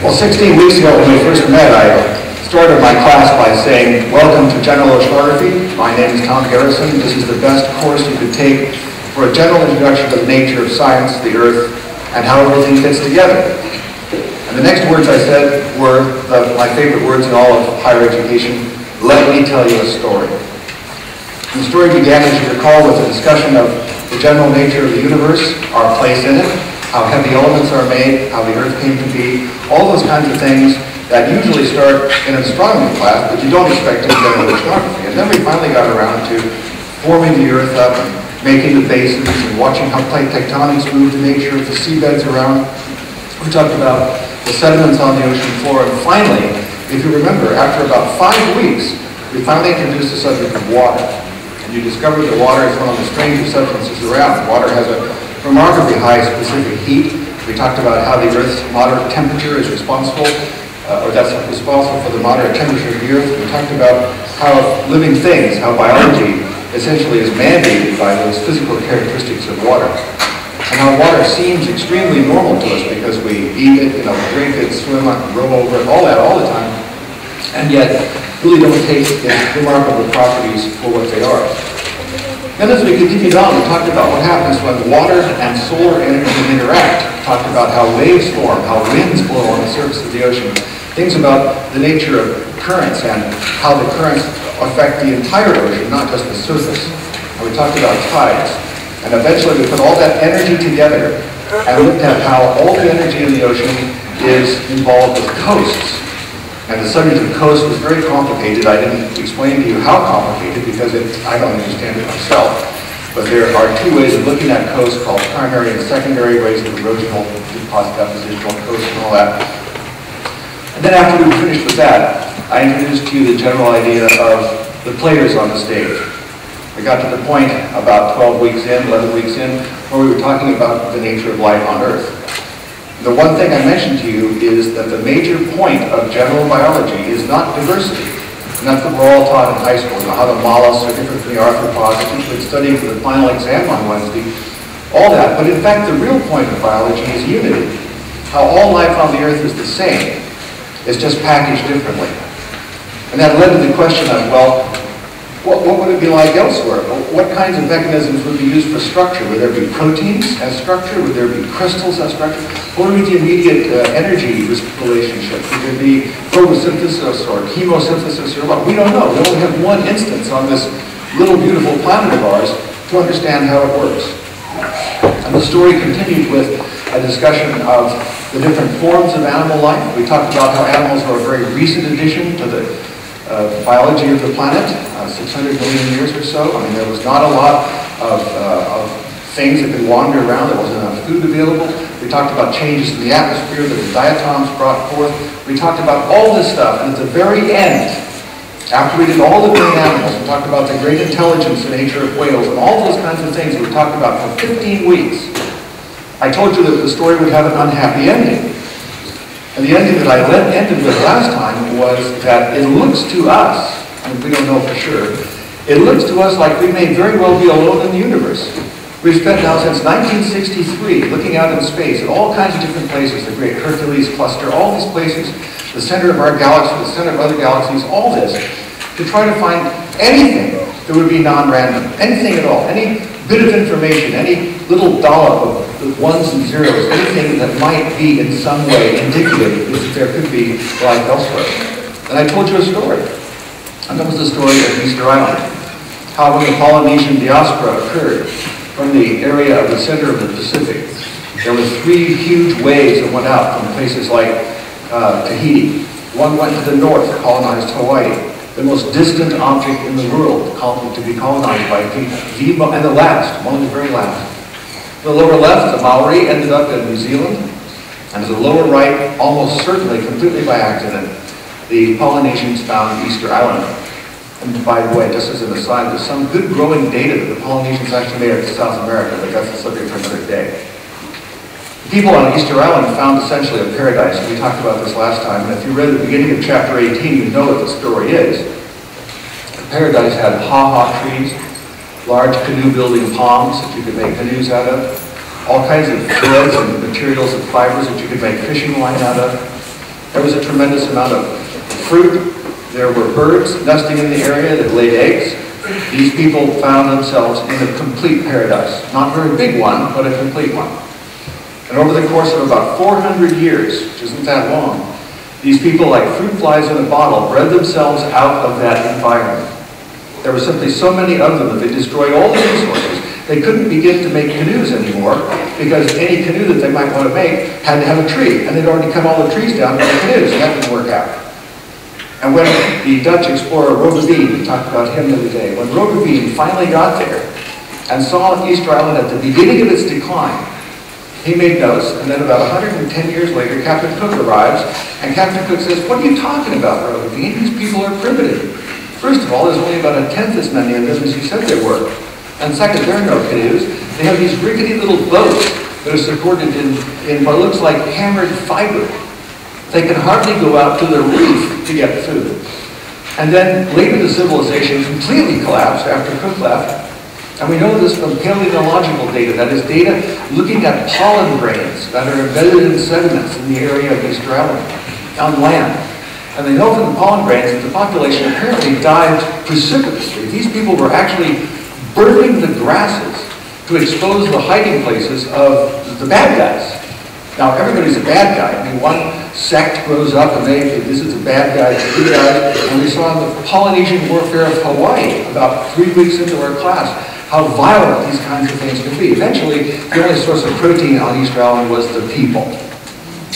Well, 16 weeks ago when we first met, I started my class by saying, welcome to general oceanography. My name is Tom Garrison. This is the best course you could take for a general introduction to the nature of science, the earth, and how everything fits together. And the next words I said were the, my favorite words in all of higher education, let me tell you a story. The story began, as you recall, with a discussion of the general nature of the universe, our place in it, how heavy elements are made, how the earth came to be, all those kinds of things that usually start in an astronomy class, but you don't expect to in general oceanography. And then we finally got around to forming the Earth up and making the bases and watching how plate tectonics move the nature of the seabeds around. We talked about the sediments on the ocean floor. And finally, if you remember, after about five weeks, we finally introduced the subject of water. And you discovered that water is one of the strangest substances around. Water has a remarkably high specific heat. We talked about how the Earth's moderate temperature is responsible uh, or that's responsible for the moderate temperature of the Earth. We talked about how living things, how biology essentially is mandated by those physical characteristics of water. And how water seems extremely normal to us because we eat it, you know, drink it, swim it, roll over it, all that all the time. And yet, really don't take its remarkable properties for what they are. Then as we continued on, we talked about what happens when water and solar energy interact. Talked about how waves form, how winds blow on the surface of the ocean, things about the nature of currents and how the currents affect the entire ocean, not just the surface. And we talked about tides. And eventually we put all that energy together and looked at how all the energy in the ocean is involved with coasts. And the subject of coast was very complicated. I didn't explain to you how complicated because it, I don't understand it myself. But there are two ways of looking at coast called primary and secondary ways of erosional deposit depositional coast and all that. And then after we were finished with that, I introduced to you the general idea of the players on the stage. We got to the point about 12 weeks in, 11 weeks in, where we were talking about the nature of life on Earth. The one thing I mentioned to you is that the major point of general biology is not diversity. And that's what we're all taught in high school, how the mollusks are different from the arthropods, we're studying for the final exam on Wednesday, all that. But in fact, the real point of biology is unity. How all life on the Earth is the same. It's just packaged differently. And that led to the question of, well, what, what, would it be like elsewhere? What kinds of mechanisms would be used for structure? Would there be proteins as structure? Would there be crystals as structure? What would be the immediate uh, energy relationship? Would there be photosynthesis or chemosynthesis or what? We don't know. We only have one instance on this little beautiful planet of ours to understand how it works. And the story continued with a discussion of the different forms of animal life. We talked about how animals are a very recent addition to the uh, biology of the planet, uh, 600 million years or so. I mean, there was not a lot of, uh, of things that could wander around. There wasn't enough food available. We talked about changes in the atmosphere that the diatoms brought forth. We talked about all this stuff, and at the very end, after we did all the great animals, we talked about the great intelligence and nature of whales and all those kinds of things we talked about for 15 weeks. I told you that the story would have an unhappy ending. And the ending that I ended with last time was that it looks to us, and we don't know for sure, it looks to us like we may very well be alone in the universe. We've spent now since 1963 looking out in space at all kinds of different places, the great Hercules cluster, all these places, the center of our galaxy, the center of other galaxies, all this, to try to find anything that would be non-random, anything at all, any bit of information, any little dollop of ones and zeros, anything that might be in some way indicative that there could be life elsewhere. And I told you a story. And that was the story of Easter Island. How when the Polynesian diaspora occurred from the area of the center of the Pacific, there were three huge waves that went out from places like uh, Tahiti. One went to the north, colonized Hawaii the most distant object in the world to be colonized by people. And the last, one of the very last. The lower left, the Maori, ended up in New Zealand. And the lower right, almost certainly, completely by accident, the Polynesians found Easter Island. And by the way, just as an aside, there's some good growing data that the Polynesians actually made it to South America, but that's the subject for another day. People on Easter Island found essentially a paradise. We talked about this last time, and if you read the beginning of chapter 18, you know what the story is. The paradise had hauhau trees, large canoe-building palms that you could make canoes out of, all kinds of threads and materials and fibers that you could make fishing line out of. There was a tremendous amount of fruit. There were birds nesting in the area that laid eggs. These people found themselves in a complete paradise. Not a very big one, but a complete one. And over the course of about 400 years, which isn't that long, these people, like fruit flies in a bottle, bred themselves out of that environment. There were simply so many of them that they destroyed all the resources. They couldn't begin to make canoes anymore because any canoe that they might want to make had to have a tree, and they'd already cut all the trees down to make canoes, and that didn't work out. And when the Dutch explorer Roggeveen, we talked about him the other day, when Roggeveen finally got there and saw Easter Island at the beginning of its decline, he made notes, and then about 110 years later, Captain Cook arrives, and Captain Cook says, what are you talking about, Roggeveen? These people are primitive. First of all, there's only about a tenth as many of them as you said there were. And second, there are no canoes. They have these rickety little boats that are supported in, in what looks like hammered fiber. They can hardly go out to the reef to get food. And then later the civilization completely collapsed after Cook left. And we know this from paleontological data, that is data looking at pollen grains that are embedded in sediments in the area of Easter Island on land. And they know from the pollen grains that the population apparently died precipitously. These people were actually burning the grasses to expose the hiding places of the bad guys. Now, everybody's a bad guy. I mean, one sect grows up and they, this is a bad guy, it's a good guy. And we saw the Polynesian warfare of Hawaii, about three weeks into our class, how violent these kinds of things can be. Eventually, the only source of protein on Easter Island was the people.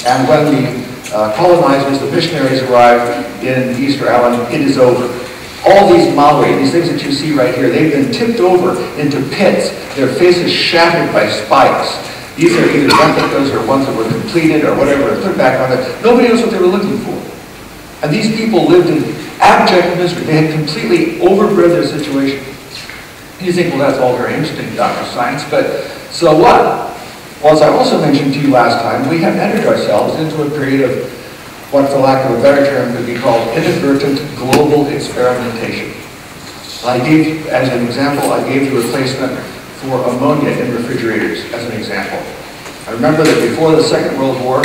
And when the uh, colonizers, the missionaries arrived in Easter Island, it is over. All these moai, these things that you see right here, they've been tipped over into pits, their faces shattered by spikes. These are either replicas or ones that were completed or whatever, put back on there. Nobody knows what they were looking for. And these people lived in abject misery. They had completely overbred their situation. You think, well, that's all very interesting, Dr. Science, but so what? Well, as I also mentioned to you last time, we have entered ourselves into a period of what, for lack of a better term, could be called inadvertent global experimentation. I gave, as an example, I gave the replacement for ammonia in refrigerators, as an example. I remember that before the Second World War,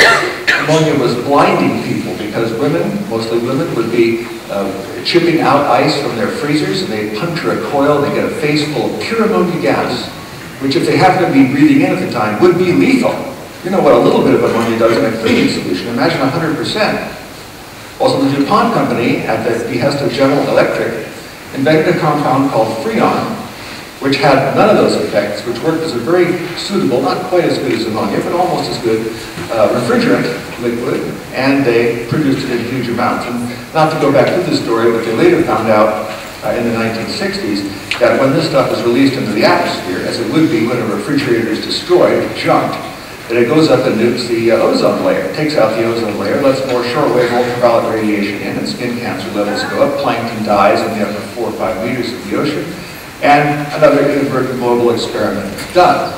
ammonia was blinding people because women, mostly women, would be uh, chipping out ice from their freezers and they'd puncture a coil and they get a face full of pure ammonia gas, which if they happen to be breathing in at the time, would be lethal. You know what a little bit of ammonia does in a cleaning solution. Imagine 100%. Also, the DuPont company, at the behest of General Electric, invented a compound called Freon, which had none of those effects, which worked as a very suitable, not quite as good as ammonia, but almost as good uh, refrigerant liquid, and they produced it in huge amounts. And not to go back to the story, but they later found out uh, in the 1960s that when this stuff is released into the atmosphere, as it would be when a refrigerator is destroyed, junked, that it goes up and nukes the uh, ozone layer, takes out the ozone layer, lets more shortwave ultraviolet radiation in, and skin cancer levels go up, plankton dies in the upper four or five meters of the ocean, and another inadvertent global experiment is done.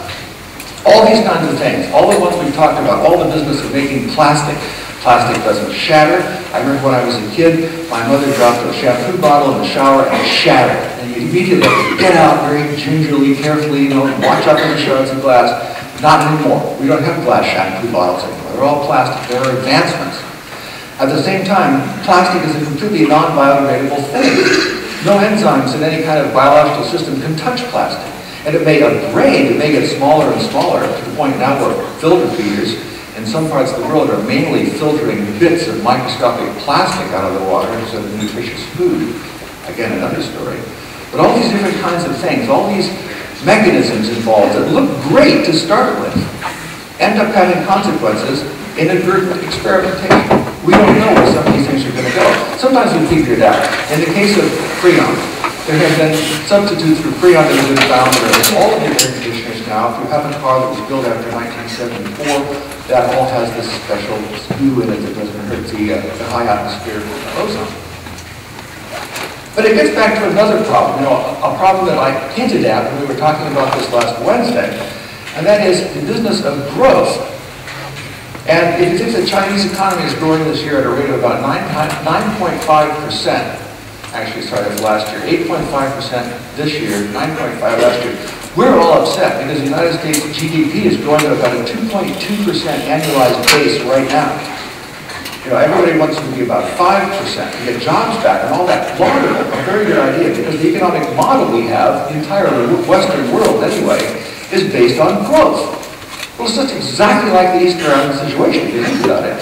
All these kinds of things, all the ones we've talked about, all the business of making plastic. Plastic doesn't shatter. I remember when I was a kid, my mother dropped a shampoo bottle in the shower and it shattered. And you immediately get out very gingerly, carefully, you know, watch out for the shards of glass. Not anymore. We don't have glass shampoo bottles anymore. They're all plastic. There are advancements. At the same time, plastic is a completely non-biodegradable thing. No enzymes in any kind of biological system can touch plastic. And it may abrade, it may get smaller and smaller to the point now where filter feeders in some parts of the world are mainly filtering bits of microscopic plastic out of the water instead of nutritious food. Again, another story. But all these different kinds of things, all these mechanisms involved that look great to start with end up having consequences in inadvertent experimentation. We don't know where some of these things are going to go. Sometimes we figure it out. In the case of Freon, there have been substitutes for Freon that have been found in all of the air conditioners now. If you have a car that was built after 1974, that all has this special spew in it that doesn't hurt the, uh, the high atmosphere ozone. But it gets back to another problem, you know, a problem that I hinted at when we were talking about this last Wednesday, and that is the business of growth. And if you think the Chinese economy is growing this year at a rate of about 9.5%, actually, sorry, last year, 8.5% this year, 9.5 last year, We're all upset because the United States GDP is growing at about a 2.2% annualized pace right now. You know, everybody wants it to be about 5% to get jobs back and all that. Wonderful, a very good idea because the economic model we have, the entire Western world anyway, is based on growth. Well, it's just exactly like the Easter Island situation if you think about it.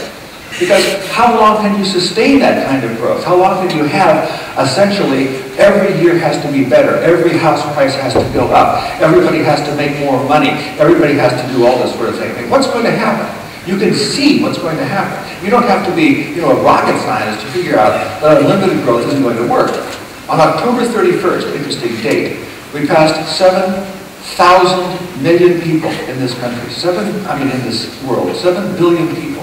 Because how long can you sustain that kind of growth? How long can you have, essentially, every year has to be better. Every house price has to go up. Everybody has to make more money. Everybody has to do all this sort of thing. What's going to happen? You can see what's going to happen. You don't have to be, you know, a rocket scientist to figure out that unlimited growth isn't going to work. On October 31st, interesting date, we passed 7,000 million people in this country. Seven, I mean in this world, 7 billion people.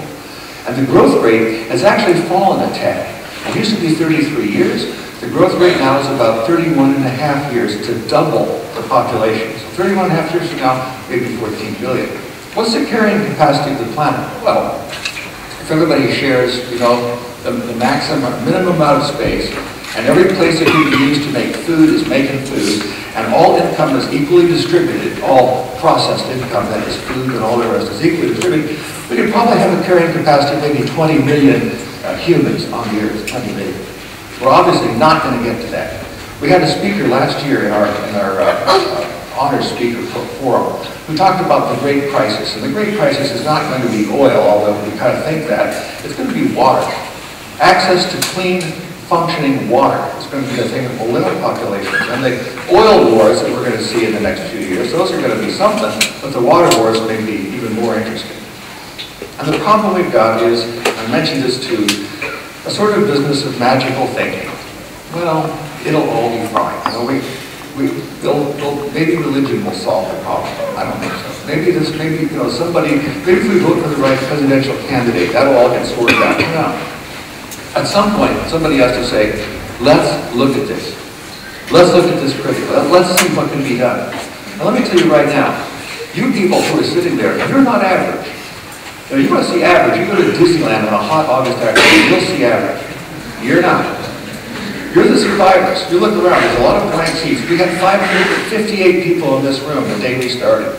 And the growth rate has actually fallen a tad. It used to be 33 years. The growth rate now is about 31 and a half years to double the population. So 31 and a half years from now, maybe 14 billion. What's the carrying capacity of the planet? Well, if everybody shares, you know, the, the maximum, minimum amount of space, and every place that can use to make food is making food, and all income is equally distributed, all processed income, that is food and all the rest is equally distributed, we could probably have a carrying capacity of maybe 20 million uh, humans on the earth, 20 million. We're obviously not going to get to that. We had a speaker last year in our, in our uh, uh, honor speaker forum who talked about the great crisis. And the great crisis is not going to be oil, although we kind of think that. It's going to be water. Access to clean, functioning water. It's going to be the thing that will limit populations. And the oil wars that we're going to see in the next few years, those are going to be something, but the water wars may be even more interesting. And the problem we've got is, I mentioned this too, a sort of business of magical thinking. Well, it'll all be fine. You know, we, we, they'll, they'll, maybe religion will solve the problem. I don't think so. Maybe this, maybe, you know, somebody, maybe if we vote for the right presidential candidate, that'll all get sorted out. No. At some point, somebody has to say, let's look at this. Let's look at this critically. Let's see what can be done. Now let me tell you right now, you people who are sitting there, you're not average. Now, you want to see average, you go to Disneyland on a hot August afternoon, you'll see average. You're not. You're the survivors. You look around, there's a lot of blank seats. We had 558 people in this room the day we started.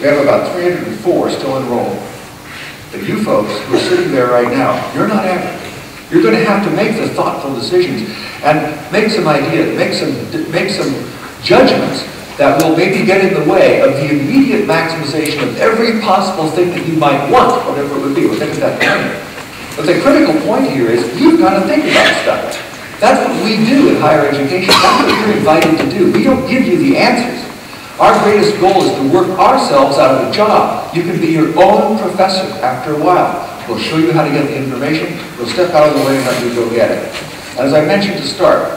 We have about 304 still enrolled. But you folks who are sitting there right now, you're not average. You're going to have to make the thoughtful decisions and make some ideas, make some, make some judgments that will maybe get in the way of the immediate maximization of every possible thing that you might want, whatever it would be. We'll think of that. But the critical point here is you've got to think about stuff. That's what we do in higher education. That's what you're invited to do. We don't give you the answers. Our greatest goal is to work ourselves out of a job. You can be your own professor after a while. We'll show you how to get the information. We'll step out of the way and let you go get it. As I mentioned to start,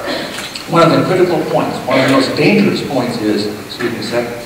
one of the critical points, one of the most dangerous points is, excuse me a sec,